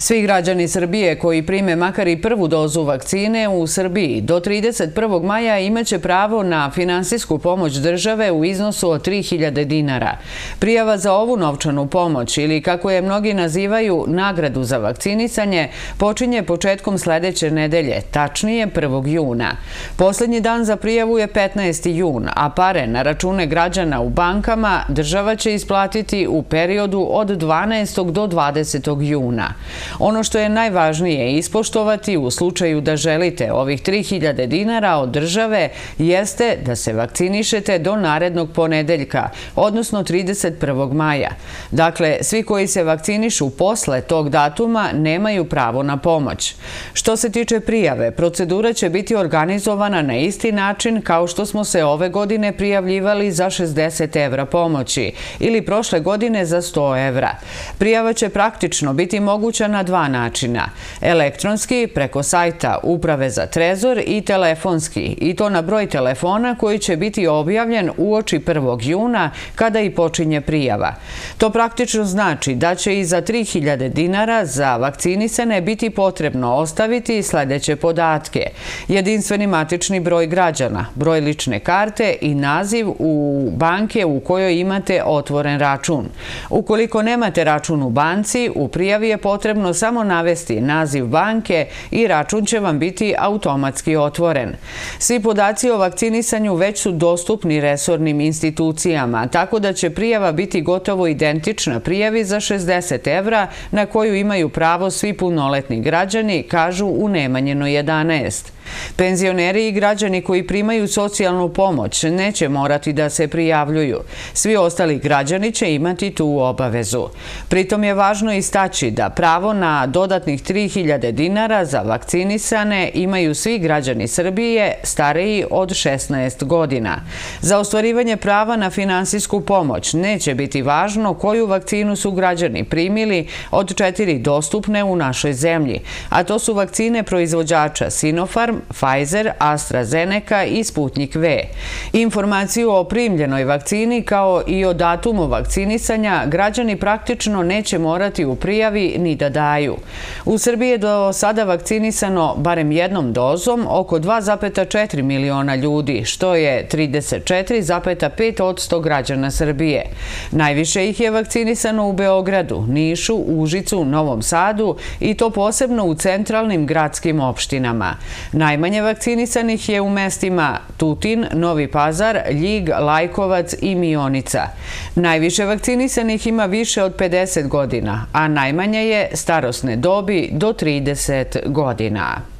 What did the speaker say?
Svi građani Srbije koji prime makar i prvu dozu vakcine u Srbiji do 31. maja imaće pravo na finansijsku pomoć države u iznosu od 3000 dinara. Prijava za ovu novčanu pomoć ili kako je mnogi nazivaju nagradu za vakcinisanje počinje početkom sledeće nedelje, tačnije 1. juna. Poslednji dan za prijavu je 15. jun, a pare na račune građana u bankama država će isplatiti u periodu od 12. do 20. juna. Ono što je najvažnije ispoštovati u slučaju da želite ovih 3000 dinara od države jeste da se vakcinišete do narednog ponedeljka, odnosno 31. maja. Dakle, svi koji se vakcinišu posle tog datuma nemaju pravo na pomoć. Što se tiče prijave, procedura će biti organizovana na isti način kao što smo se ove godine prijavljivali za 60 evra pomoći ili prošle godine za 100 evra. Prijava će praktično biti moguća na na dva načina. Elektronski, preko sajta Uprave za trezor i telefonski, i to na broj telefona koji će biti objavljen u oči 1. juna kada i počinje prijava. To praktično znači da će i za 3000 dinara za vakcinisane biti potrebno ostaviti sljedeće podatke. Jedinstveni matični broj građana, broj lične karte i naziv u banke u kojoj imate otvoren račun. Ukoliko nemate račun u banci, u prijavi je potrebno samo navesti naziv banke i račun će vam biti automatski otvoren. Svi podaci o vakcinisanju već su dostupni resornim institucijama, tako da će prijava biti gotovo identična prijavi za 60 evra na koju imaju pravo svi punoletni građani, kažu u Nemanjeno 11. Penzioneri i građani koji primaju socijalnu pomoć neće morati da se prijavljuju. Svi ostali građani će imati tu obavezu. Pritom je važno istaći da pravo na na dodatnih 3000 dinara za vakcinisane imaju svi građani Srbije stariji od 16 godina. Za ostvarivanje prava na finansijsku pomoć neće biti važno koju vakcinu su građani primili od četiri dostupne u našoj zemlji, a to su vakcine proizvođača Sinopharm, Pfizer, AstraZeneca i Sputnik V. Informaciju o primljenoj vakcini kao i o datumu vakcinisanja građani praktično neće morati u prijavi ni da daju. U Srbiji je do sada vakcinisano barem jednom dozom oko 2,4 miliona ljudi, što je 34,5 od 100 građana Srbije. Najviše ih je vakcinisano u Beogradu, Nišu, Užicu, Novom Sadu i to posebno u centralnim gradskim opštinama. Najmanje vakcinisanih je u mestima Tutin, Novi Pazar, Ljig, Lajkovac i Mionica. Najviše vakcinisanih ima više od 50 godina, a najmanje je starosne dobi do 30 godina.